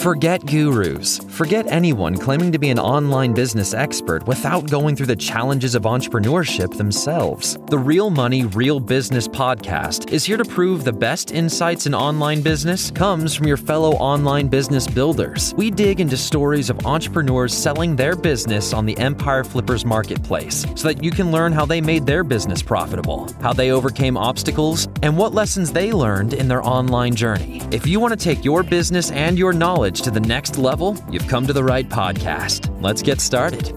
Forget gurus. Forget anyone claiming to be an online business expert without going through the challenges of entrepreneurship themselves. The Real Money, Real Business podcast is here to prove the best insights in online business comes from your fellow online business builders. We dig into stories of entrepreneurs selling their business on the Empire Flippers marketplace so that you can learn how they made their business profitable, how they overcame obstacles, and what lessons they learned in their online journey. If you want to take your business and your knowledge to the next level, you've come to the right podcast. Let's get started.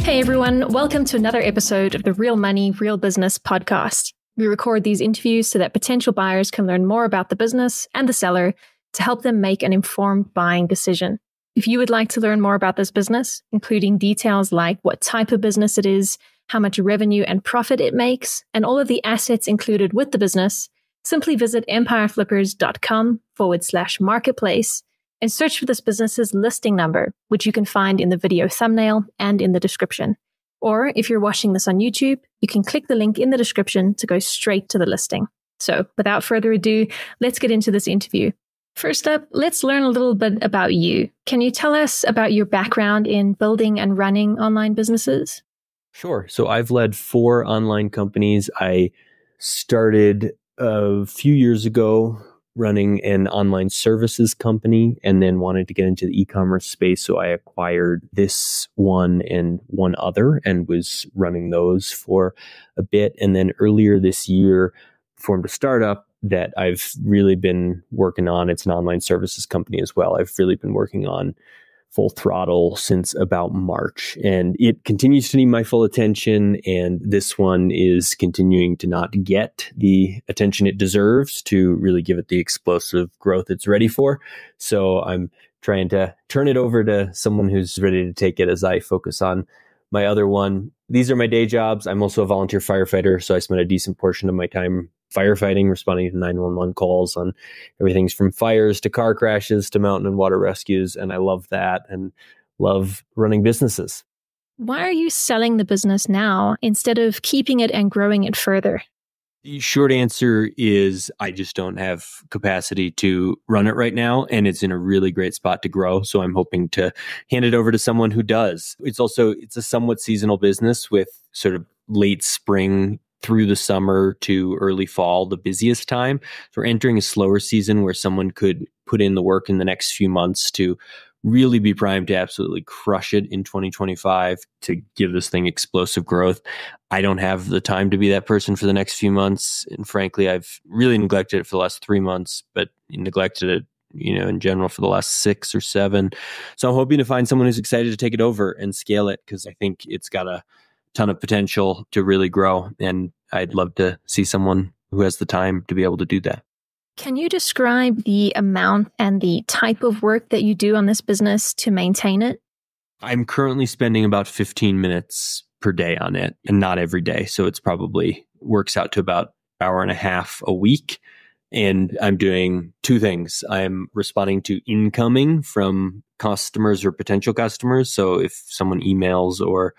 Hey everyone, welcome to another episode of the Real Money, Real Business podcast. We record these interviews so that potential buyers can learn more about the business and the seller to help them make an informed buying decision. If you would like to learn more about this business, including details like what type of business it is, how much revenue and profit it makes, and all of the assets included with the business, simply visit empireflippers.com forward slash marketplace and search for this business's listing number, which you can find in the video thumbnail and in the description. Or if you're watching this on YouTube, you can click the link in the description to go straight to the listing. So without further ado, let's get into this interview. First up, let's learn a little bit about you. Can you tell us about your background in building and running online businesses? Sure. So I've led four online companies. I started a few years ago running an online services company and then wanted to get into the e-commerce space. So i acquired this one and one other and was running those for a bit. And then earlier this year formed a startup that i've really been working on. It's an online services company as well. I've really been working on full throttle since about March. And it continues to need my full attention. And this one is continuing to not get the attention it deserves to really give it the explosive growth it's ready for. So I'm trying to turn it over to someone who's ready to take it as I focus on my other one. These are my day jobs. I'm also a volunteer firefighter. So I spend a decent portion of my time firefighting, responding to 911 calls on everything's from fires to car crashes to mountain and water rescues. And I love that and love running businesses. Why are you selling the business now instead of keeping it and growing it further? The short answer is I just don't have capacity to run it right now and it's in a really great spot to grow so I'm hoping to hand it over to someone who does. It's also it's a somewhat seasonal business with sort of late spring through the summer to early fall, the busiest time. So we're entering a slower season where someone could put in the work in the next few months to really be primed to absolutely crush it in 2025 to give this thing explosive growth. I don't have the time to be that person for the next few months. And frankly, I've really neglected it for the last three months, but neglected it you know, in general for the last six or seven. So I'm hoping to find someone who's excited to take it over and scale it because I think it's got a ton of potential to really grow. And I'd love to see someone who has the time to be able to do that. Can you describe the amount and the type of work that you do on this business to maintain it? I'm currently spending about 15 minutes per day on it and not every day. So it's probably works out to about hour and a half a week. And I'm doing two things. I'm responding to incoming from customers or potential customers. So if someone emails or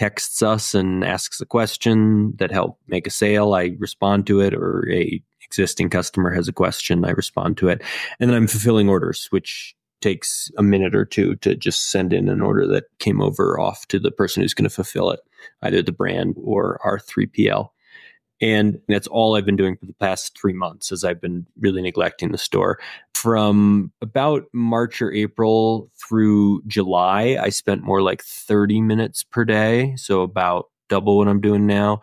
texts us and asks a question that help make a sale, I respond to it, or a existing customer has a question, I respond to it. And then I'm fulfilling orders, which takes a minute or two to just send in an order that came over off to the person who's going to fulfill it, either the brand or our 3PL. And that's all I've been doing for the past three months as I've been really neglecting the store. From about March or April through July, I spent more like 30 minutes per day. So about double what I'm doing now.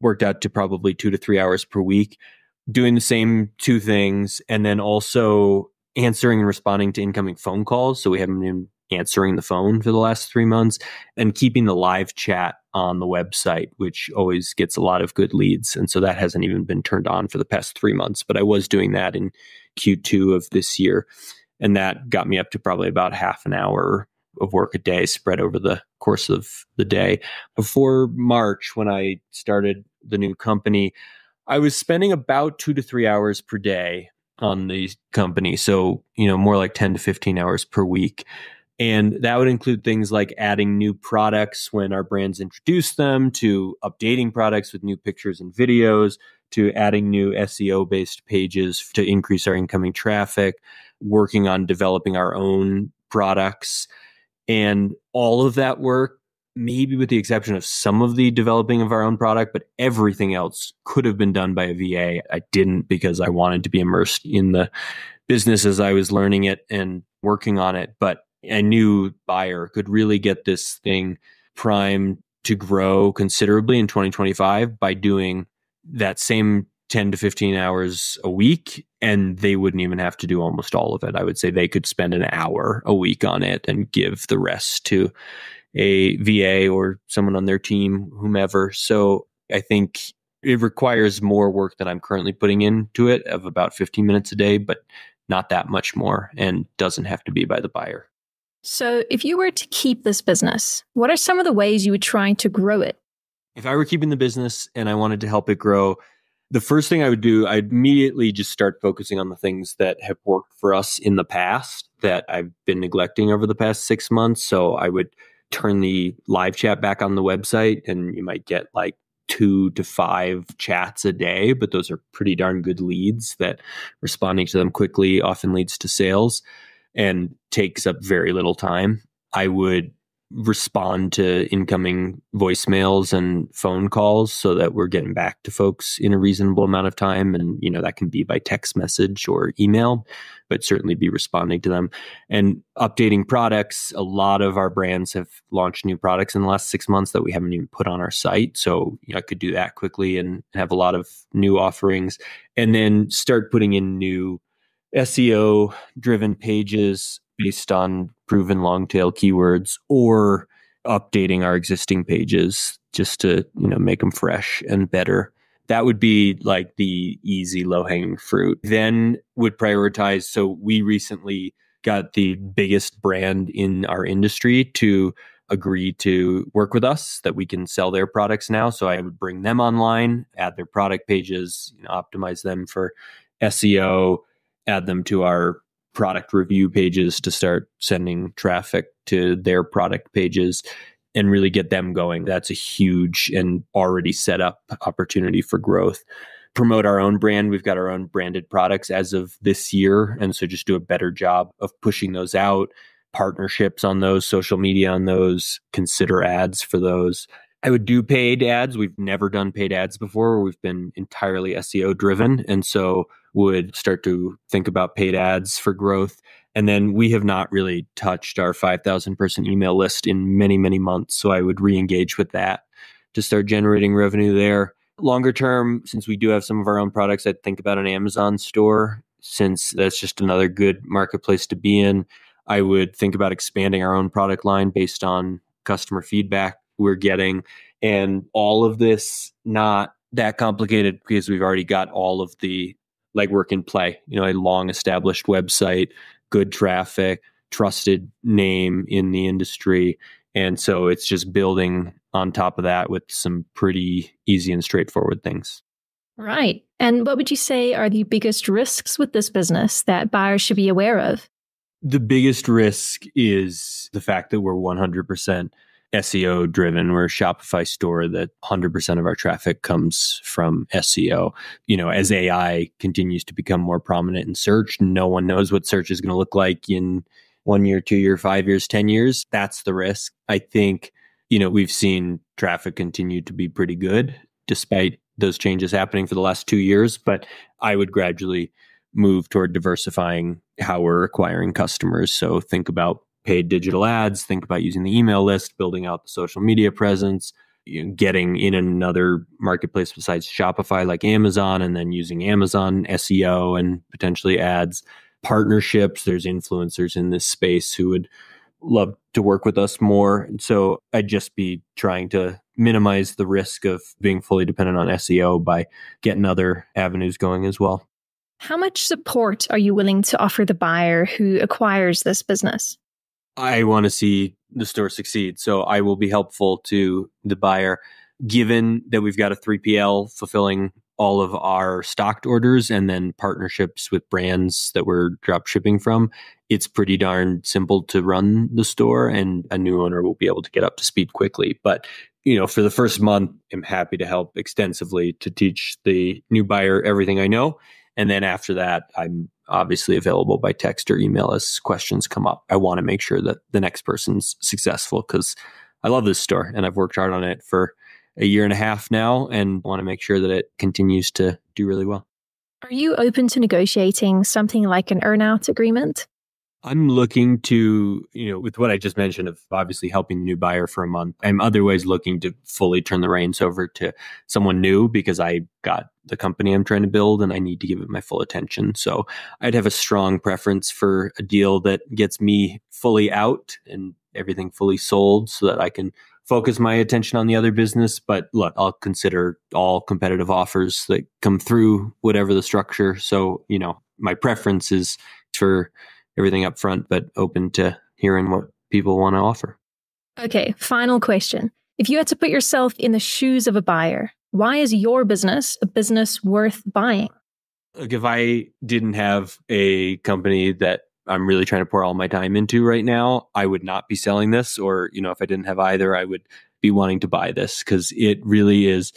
Worked out to probably two to three hours per week, doing the same two things. And then also answering and responding to incoming phone calls. So we haven't been answering the phone for the last three months and keeping the live chat on the website, which always gets a lot of good leads. And so that hasn't even been turned on for the past three months, but I was doing that in Q2 of this year. And that got me up to probably about half an hour of work a day spread over the course of the day. Before March, when I started the new company, I was spending about two to three hours per day on the company. So, you know, more like 10 to 15 hours per week. And that would include things like adding new products when our brands introduce them, to updating products with new pictures and videos, to adding new SEO based pages to increase our incoming traffic, working on developing our own products. And all of that work, maybe with the exception of some of the developing of our own product, but everything else could have been done by a VA. I didn't because I wanted to be immersed in the business as I was learning it and working on it. But I new buyer could really get this thing primed to grow considerably in 2025 by doing that same 10 to 15 hours a week and they wouldn't even have to do almost all of it. I would say they could spend an hour a week on it and give the rest to a VA or someone on their team, whomever. So I think it requires more work than I'm currently putting into it of about 15 minutes a day, but not that much more and doesn't have to be by the buyer. So, if you were to keep this business, what are some of the ways you would try to grow it? If I were keeping the business and I wanted to help it grow, the first thing I would do, I'd immediately just start focusing on the things that have worked for us in the past that I've been neglecting over the past six months. So I would turn the live chat back on the website, and you might get like two to five chats a day, but those are pretty darn good leads that responding to them quickly often leads to sales and takes up very little time. I would respond to incoming voicemails and phone calls so that we're getting back to folks in a reasonable amount of time and you know that can be by text message or email but certainly be responding to them and updating products a lot of our brands have launched new products in the last 6 months that we haven't even put on our site so you know, I could do that quickly and have a lot of new offerings and then start putting in new SEO driven pages based on proven long tail keywords or updating our existing pages just to you know make them fresh and better. That would be like the easy low hanging fruit. Then would prioritize so we recently got the biggest brand in our industry to agree to work with us that we can sell their products now. So i would bring them online add their product pages you know, optimize them for seo add them to our product review pages to start sending traffic to their product pages and really get them going. That's a huge and already set up opportunity for growth. Promote our own brand. We've got our own branded products as of this year. And so just do a better job of pushing those out, partnerships on those, social media on those, consider ads for those. I would do paid ads. We've never done paid ads before. We've been entirely SEO driven. And so would start to think about paid ads for growth. And then we have not really touched our 5,000 person email list in many, many months. So I would re engage with that to start generating revenue there. Longer term, since we do have some of our own products, I'd think about an Amazon store, since that's just another good marketplace to be in. I would think about expanding our own product line based on customer feedback we're getting. And all of this not that complicated because we've already got all of the legwork in play. You know, a long established website, good traffic, trusted name in the industry. And so it's just building on top of that with some pretty easy and straightforward things. Right. And what would you say are the biggest risks with this business that buyers should be aware of? The biggest risk is the fact that we're 100% SEO driven. We're a Shopify store that 100% of our traffic comes from SEO. You know, as AI continues to become more prominent in search, no one knows what search is going to look like in one year, two year, five years, 10 years. That's the risk. I think, you know, we've seen traffic continue to be pretty good despite those changes happening for the last two years, but I would gradually move toward diversifying how we're acquiring customers. So think about paid digital ads, think about using the email list, building out the social media presence, you know, getting in another marketplace besides Shopify like Amazon, and then using Amazon SEO and potentially ads. Partnerships, there's influencers in this space who would love to work with us more. And so I'd just be trying to minimize the risk of being fully dependent on SEO by getting other avenues going as well. How much support are you willing to offer the buyer who acquires this business? I want to see the store succeed. So I will be helpful to the buyer. Given that we've got a 3PL fulfilling all of our stocked orders and then partnerships with brands that we're drop shipping from, it's pretty darn simple to run the store and a new owner will be able to get up to speed quickly. But you know, for the first month, I'm happy to help extensively to teach the new buyer everything I know. And then after that, I'm obviously available by text or email as questions come up. I want to make sure that the next person's successful because I love this store and I've worked hard on it for a year and a half now and want to make sure that it continues to do really well. Are you open to negotiating something like an earnout agreement? I'm looking to, you know, with what I just mentioned of obviously helping the new buyer for a month, I'm otherwise looking to fully turn the reins over to someone new because I got the company I'm trying to build and I need to give it my full attention. So I'd have a strong preference for a deal that gets me fully out and everything fully sold so that I can focus my attention on the other business. But look, I'll consider all competitive offers that come through, whatever the structure. So, you know, my preference is for everything up front, but open to hearing what people want to offer. Okay, final question. If you had to put yourself in the shoes of a buyer, why is your business a business worth buying? Like if I didn't have a company that I'm really trying to pour all my time into right now, I would not be selling this. Or, you know, if I didn't have either, I would be wanting to buy this because it really is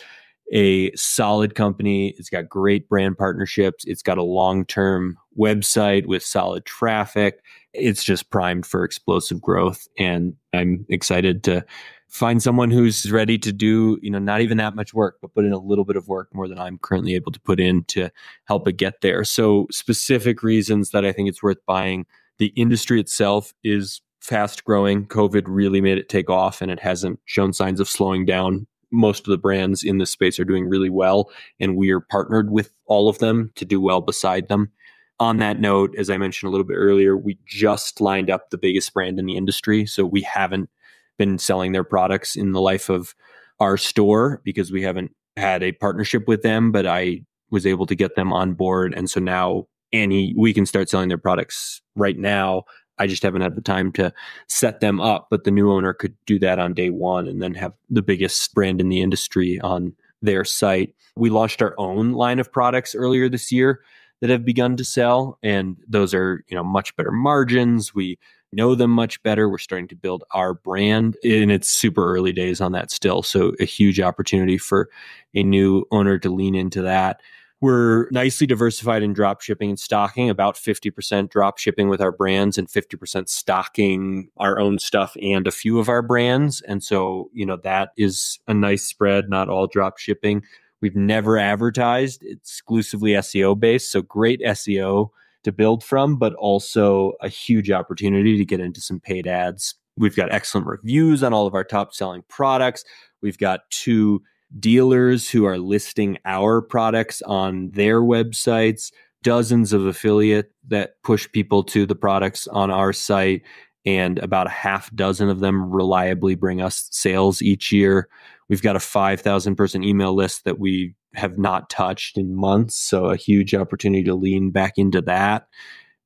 a solid company. It's got great brand partnerships. It's got a long term website with solid traffic. It's just primed for explosive growth. And I'm excited to find someone who's ready to do, you know, not even that much work, but put in a little bit of work more than I'm currently able to put in to help it get there. So, specific reasons that I think it's worth buying. The industry itself is fast growing. COVID really made it take off and it hasn't shown signs of slowing down most of the brands in this space are doing really well, and we are partnered with all of them to do well beside them. On that note, as I mentioned a little bit earlier, we just lined up the biggest brand in the industry. So we haven't been selling their products in the life of our store because we haven't had a partnership with them, but I was able to get them on board. And so now any we can start selling their products right now I just haven't had the time to set them up. But the new owner could do that on day one and then have the biggest brand in the industry on their site. We launched our own line of products earlier this year that have begun to sell, and those are you know much better margins. We know them much better. We're starting to build our brand, and it's super early days on that still. So a huge opportunity for a new owner to lean into that. We're nicely diversified in drop shipping and stocking, about 50% drop shipping with our brands and 50% stocking our own stuff and a few of our brands. And so, you know, that is a nice spread, not all drop shipping. We've never advertised, exclusively SEO based. So great SEO to build from, but also a huge opportunity to get into some paid ads. We've got excellent reviews on all of our top selling products. We've got two dealers who are listing our products on their websites, dozens of affiliate that push people to the products on our site, and about a half dozen of them reliably bring us sales each year. We've got a 5,000 person email list that we have not touched in months. So, a huge opportunity to lean back into that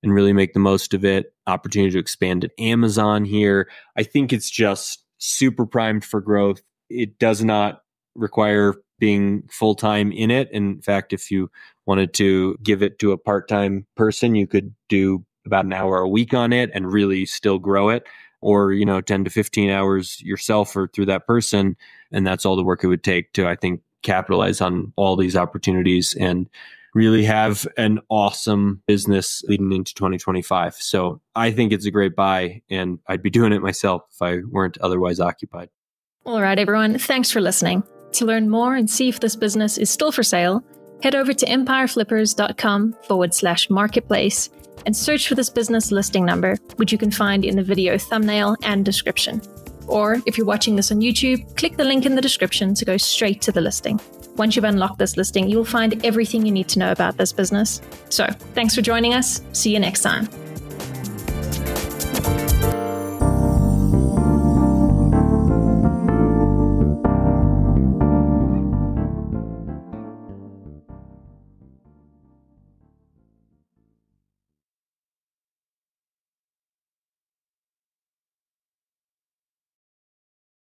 and really make the most of it. Opportunity to expand at Amazon here. I think it's just super primed for growth. It does not require being full time in it. In fact, if you wanted to give it to a part time person, you could do about an hour a week on it and really still grow it or you know 10 to 15 hours yourself or through that person and that's all the work it would take to i think capitalize on all these opportunities and really have an awesome business leading into 2025 so i think it's a great buy and i'd be doing it myself if i weren't otherwise occupied. All right everyone. Thanks for listening. To learn more and see if this business is still for sale, head over to empireflippers.com forward slash marketplace and search for this business listing number, which you can find in the video thumbnail and description. Or if you're watching this on YouTube, click the link in the description to go straight to the listing. Once you've unlocked this listing, you will find everything you need to know about this business. So, thanks for joining us. See you next time.